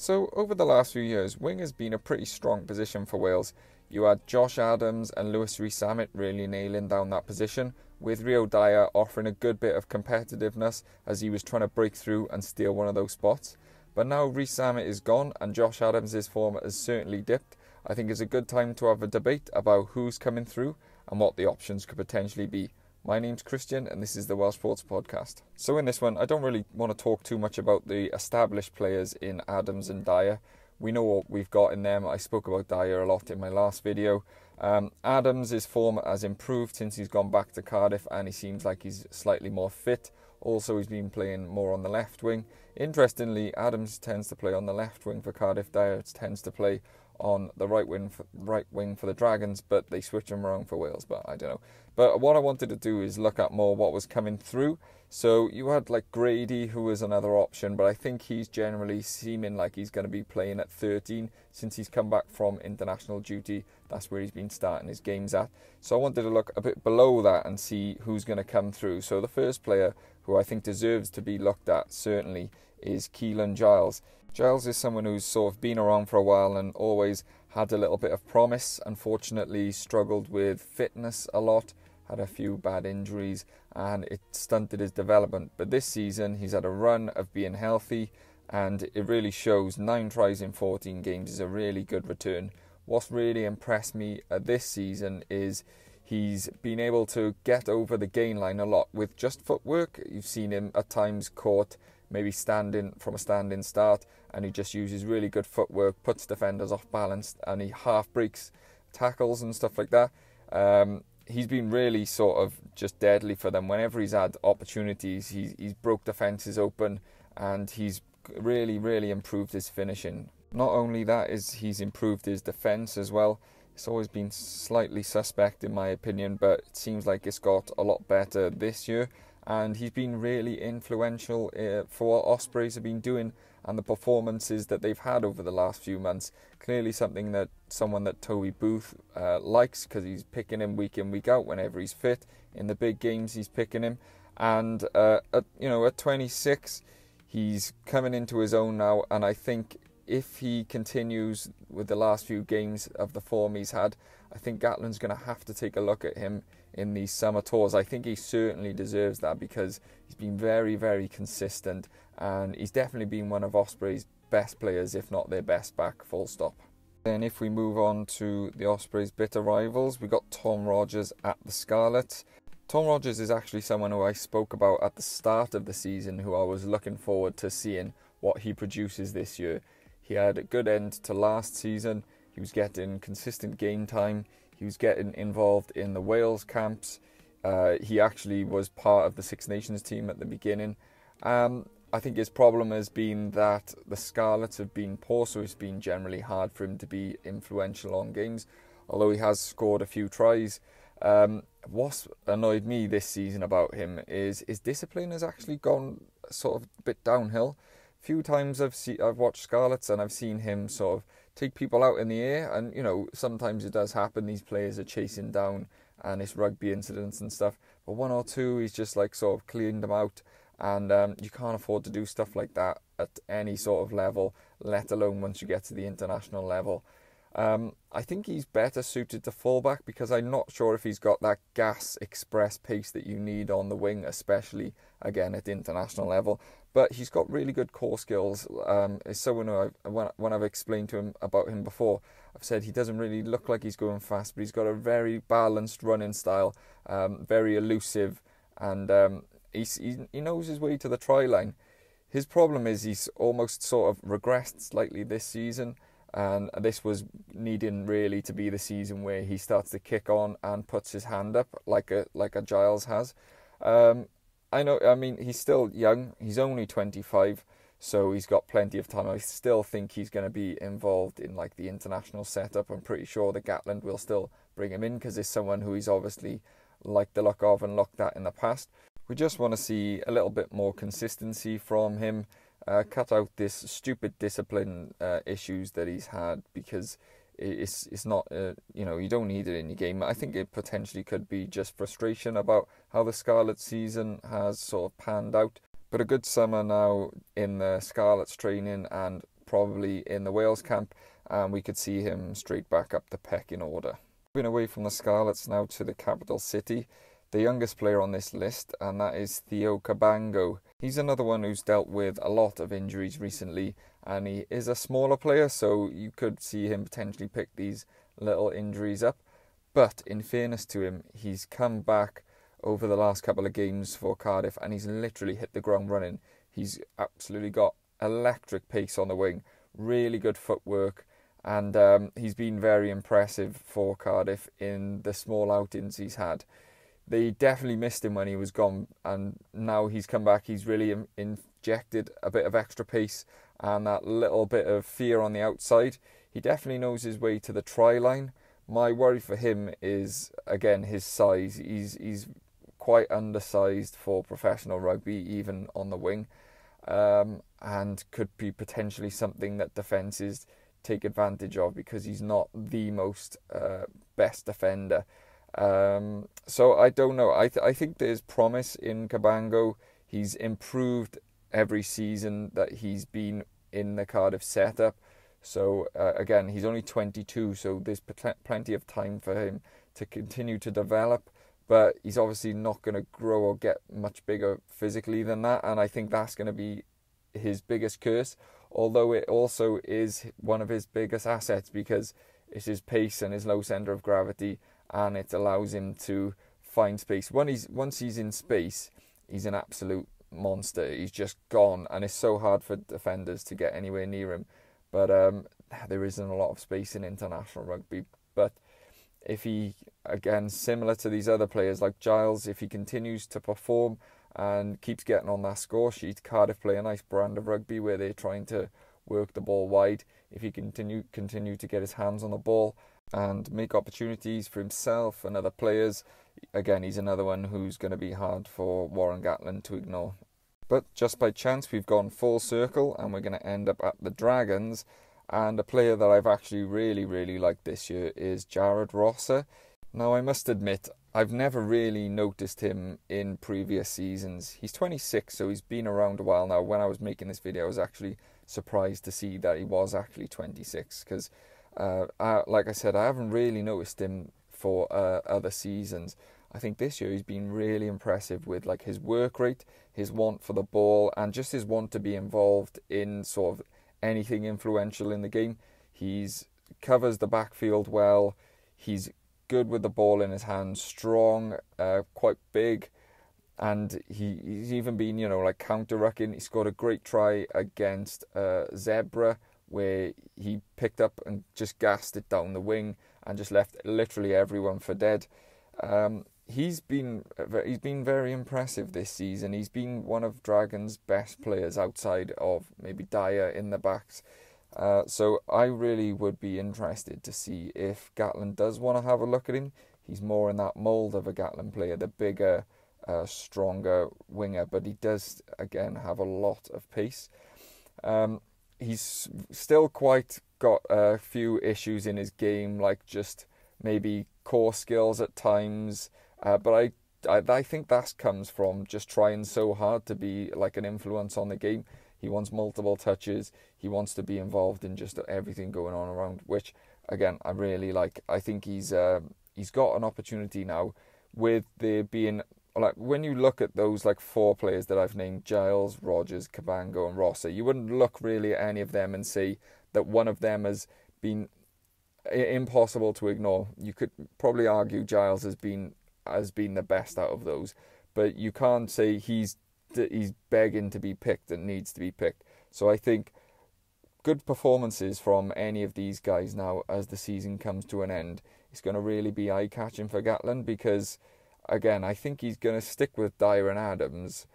So, over the last few years, wing has been a pretty strong position for Wales. You had Josh Adams and Lewis Rees-Zammit really nailing down that position, with Rio Dyer offering a good bit of competitiveness as he was trying to break through and steal one of those spots. But now Rees-Zammit is gone and Josh Adams' form has certainly dipped. I think it's a good time to have a debate about who's coming through and what the options could potentially be. My name's Christian, and this is the Welsh Sports Podcast. So, in this one, I don't really want to talk too much about the established players in Adams and Dyer. We know what we've got in them. I spoke about Dyer a lot in my last video. Um, Adams' form has improved since he's gone back to Cardiff, and he seems like he's slightly more fit. Also, he's been playing more on the left wing. Interestingly, Adams tends to play on the left wing for Cardiff. Dyer tends to play on the right wing for, right wing for the Dragons, but they switch him around for Wales. But I don't know. But what I wanted to do is look at more what was coming through. So you had like Grady, who was another option, but I think he's generally seeming like he's going to be playing at 13 since he's come back from international duty. That's where he's been starting his games at. So I wanted to look a bit below that and see who's going to come through. So the first player who I think deserves to be looked at certainly is Keelan Giles. Giles is someone who's sort of been around for a while and always had a little bit of promise. Unfortunately, struggled with fitness a lot, had a few bad injuries, and it stunted his development. But this season, he's had a run of being healthy, and it really shows. Nine tries in 14 games is a really good return. What's really impressed me uh, this season is he's been able to get over the gain line a lot with just footwork. You've seen him at times caught maybe standing from a standing start, and he just uses really good footwork, puts defenders off balance, and he half breaks tackles and stuff like that. Um, he's been really sort of just deadly for them. Whenever he's had opportunities, he's he's broke defenses open, and he's really really improved his finishing. Not only that is he's improved his defense as well. It's always been slightly suspect in my opinion, but it seems like it's got a lot better this year and he's been really influential uh, for what Ospreys have been doing and the performances that they've had over the last few months. Clearly, something that someone that Toby Booth uh, likes because he's picking him week in week out whenever he's fit. In the big games, he's picking him, and uh, at, you know at 26, he's coming into his own now, and I think if he continues with the last few games of the form he's had, I think Gatland's going to have to take a look at him in these summer tours. I think he certainly deserves that because he's been very, very consistent and he's definitely been one of Osprey's best players, if not their best back, full stop. Then, if we move on to the Ospreys' bitter rivals, we got Tom Rogers at the Scarlets. Tom Rogers is actually someone who I spoke about at the start of the season, who I was looking forward to seeing what he produces this year. He had a good end to last season. He was getting consistent game time. He was getting involved in the Wales camps. Uh, he actually was part of the Six Nations team at the beginning. Um, I think his problem has been that the Scarlets have been poor, so it's been generally hard for him to be influential on games. Although he has scored a few tries. Um, what's annoyed me this season about him is his discipline has actually gone sort of a bit downhill. Few times I've I've watched Scarlets and I've seen him sort of take people out in the air. And, you know, sometimes it does happen. These players are chasing down and it's rugby incidents and stuff. But one or two, he's just like sort of clearing them out. And um, you can't afford to do stuff like that at any sort of level, let alone once you get to the international level. Um, I think he's better suited to fullback because I'm not sure if he's got that gas express pace that you need on the wing, especially again at international level. But he's got really good core skills. Um, it's someone who I've, when, when I've explained to him about him before, I've said he doesn't really look like he's going fast, but he's got a very balanced running style, um, very elusive, and um, he, he knows his way to the try line. His problem is he's almost sort of regressed slightly this season and this was needing really to be the season where he starts to kick on and puts his hand up like a like a Giles has. Um, I know. I mean, he's still young. He's only 25, so he's got plenty of time. I still think he's going to be involved in like the international setup. I'm pretty sure the Gatland will still bring him in because he's someone who he's obviously liked the look of and looked at in the past. We just want to see a little bit more consistency from him uh, cut out this stupid discipline uh, issues that he's had because it's it's not uh, you know you don't need it in your game. I think it potentially could be just frustration about how the Scarlet season has sort of panned out. But a good summer now in the Scarlets training and probably in the Wales camp, and we could see him straight back up the pecking order. Moving away from the Scarlets now to the capital city, the youngest player on this list, and that is Theo Cabango. He's another one who's dealt with a lot of injuries recently, and he is a smaller player, so you could see him potentially pick these little injuries up. But in fairness to him, he's come back over the last couple of games for Cardiff and he's literally hit the ground running. He's absolutely got electric pace on the wing, really good footwork, and um, he's been very impressive for Cardiff in the small outings he's had. They definitely missed him when he was gone, and now he's come back. He's really injected a bit of extra pace and that little bit of fear on the outside. He definitely knows his way to the try line. My worry for him is again his size. He's he's quite undersized for professional rugby, even on the wing, um, and could be potentially something that defences take advantage of because he's not the most uh, best defender. Um, so I don't know. I th- I think there's promise in Cabango. He's improved every season that he's been in the Cardiff setup. So uh, again, he's only 22, so there's plenty of time for him to continue to develop. But he's obviously not going to grow or get much bigger physically than that, and I think that's going to be his biggest curse. Although it also is one of his biggest assets because it's his pace and his low center of gravity, and it allows him to find space. When he's once he's in space, he's an absolute monster. He's just gone, and it's so hard for defenders to get anywhere near him. But um, there isn't a lot of space in international rugby. But if he, again, similar to these other players like Giles, if he continues to perform and keeps getting on that score sheet, Cardiff play a nice brand of rugby where they're trying to work the ball wide. If he continue continue to get his hands on the ball and make opportunities for himself and other players, again, he's another one who's going to be hard for Warren Gatland to ignore. But just by chance, we've gone full circle and we're going to end up at the Dragons. And a player that I've actually really, really liked this year is Jared Rosser. Now, I must admit, I've never really noticed him in previous seasons. He's 26, so he's been around a while now. When I was making this video, I was actually surprised to see that he was actually 26 because, uh, like I said, I haven't really noticed him for uh, other seasons. I think this year he's been really impressive with like his work rate, his want for the ball, and just his want to be involved in sort of anything influential in the game. He's covers the backfield well. He's good with the ball in his hands, strong, uh, quite big, and he, he's even been you know like counter rucking. He scored a great try against uh, Zebre where he picked up and just gassed it down the wing and just left literally everyone for dead. Um, he's been he's been very impressive this season. He's been one of Dragon's best players outside of maybe Dyer in the backs. Uh, so I really would be interested to see if Gatland does want to have a look at him. He's more in that mould of a Gatland player, the bigger, uh, stronger winger, but he does again have a lot of pace. Um, he's still quite got a few issues in his game, like just maybe core skills at times. Uh, but I, I, I think that comes from just trying so hard to be like an influence on the game. He wants multiple touches. He wants to be involved in just everything going on around, which again I really like. I think he's uh, he's got an opportunity now with there being like when you look at those like four players that I've named Giles, Rogers, Cabango, and Rosser, you wouldn't look really at any of them and say that one of them has been impossible to ignore. You could probably argue Giles has been has been the best out of those. But you can't say he's he's begging to be picked and needs to be picked. So I think good performances from any of these guys now as the season comes to an end is going to really be eye catching for Gatland because again I think he's going to stick with Dyer and Adams,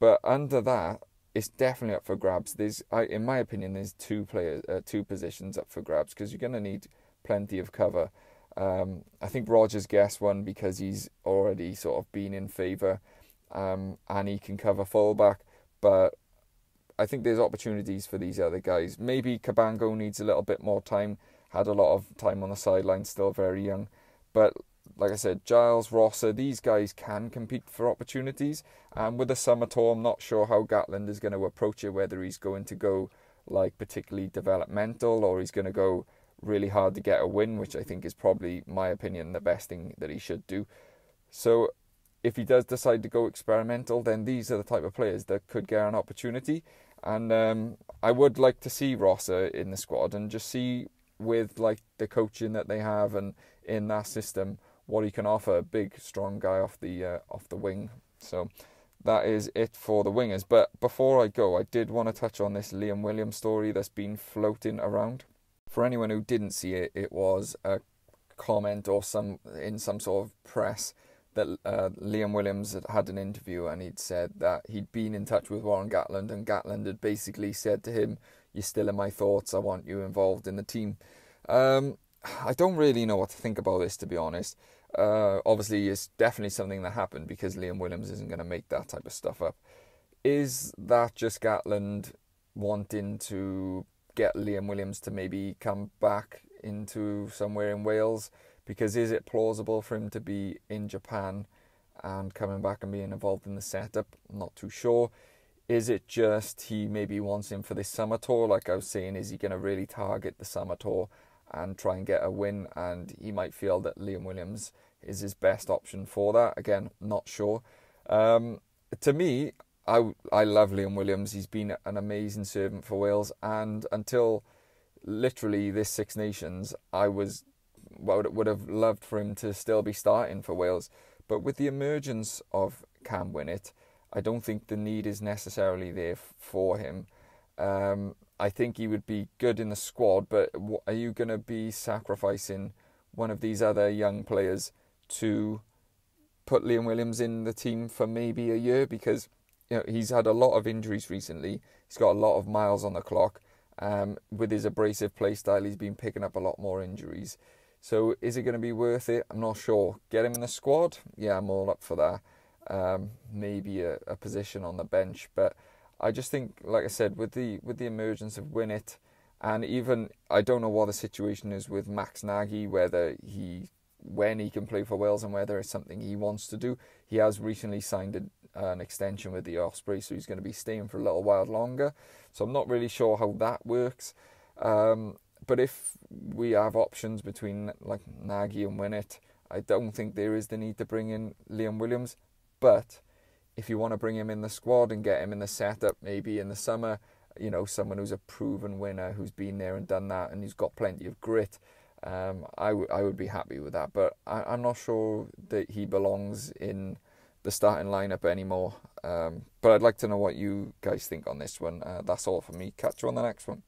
but under that it's definitely up for grabs. There's, I, in my opinion, there's two players, uh, two positions up for grabs because you're going to need plenty of cover. Um, I think Rogers guessed one because he's already sort of been in favour um, and he can cover fullback. But I think there's opportunities for these other guys. Maybe Cabango needs a little bit more time. Had a lot of time on the sideline, still very young. But like I said, Giles, Rosser, these guys can compete for opportunities. And with the summer tour, I'm not sure how Gatland is going to approach it, whether he's going to go like particularly developmental or he's going to go really hard to get a win, which I think is probably, my opinion, the best thing that he should do. So if he does decide to go experimental, then these are the type of players that could get an opportunity. And um, I would like to see Rosser in the squad and just see with like the coaching that they have and in that system what he can offer. A big, strong guy off the uh, off the wing. So that is it for the wingers. But before I go, I did want to touch on this Liam Williams story that's been floating around. For anyone who didn't see it, it was a comment or some in some sort of press that uh, Liam Williams had had an interview and he'd said that he'd been in touch with Warren Gatland and Gatland had basically said to him, "You're still in my thoughts. I want you involved in the team." Um, I don't really know what to think about this, to be honest. Uh, obviously, it's definitely something that happened because Liam Williams isn't going to make that type of stuff up. Is that just Gatland wanting to get Liam Williams to maybe come back into somewhere in Wales? Because is it plausible for him to be in Japan and coming back and being involved in the setup? I'm not too sure. Is it just he maybe wants him for this summer tour? Like I was saying, is he going to really target the summer tour and try and get a win? And he might feel that Liam Williams is his best option for that. Again, not sure. Um, to me, I, I love Liam Williams. He's been an amazing servant for Wales, and until literally this Six Nations, I was would would have loved for him to still be starting for Wales. But with the emergence of Cam Winnett, I don't think the need is necessarily there for him. Um, I think he would be good in the squad, but are you going to be sacrificing one of these other young players to put Liam Williams in the team for maybe a year? Because you know he's had a lot of injuries recently. He's got a lot of miles on the clock. Um, with his abrasive play style, he's been picking up a lot more injuries. So is it going to be worth it? I'm not sure. Get him in the squad? Yeah, I'm all up for that. Um, maybe a, a, position on the bench, but I just think, like I said, with the with the emergence of Winnett, and even I don't know what the situation is with Max Nagy, whether he when he can play for Wales and whether it's something he wants to do. He has recently signed a, an extension with the Ospreys, so he's going to be staying for a little while longer. So I'm not really sure how that works. Um, but if we have options between like Nagy and Winnett, I don't think there is the need to bring in Liam Williams. But if you want to bring him in the squad and get him in the setup, maybe in the summer, you know, someone who's a proven winner, who's been there and done that, and who's got plenty of grit, um, I, w- I would be happy with that. But I, I'm not sure that he belongs in the starting lineup anymore. Um, but I'd like to know what you guys think on this one. Uh, that's all for me. Catch you on the next one.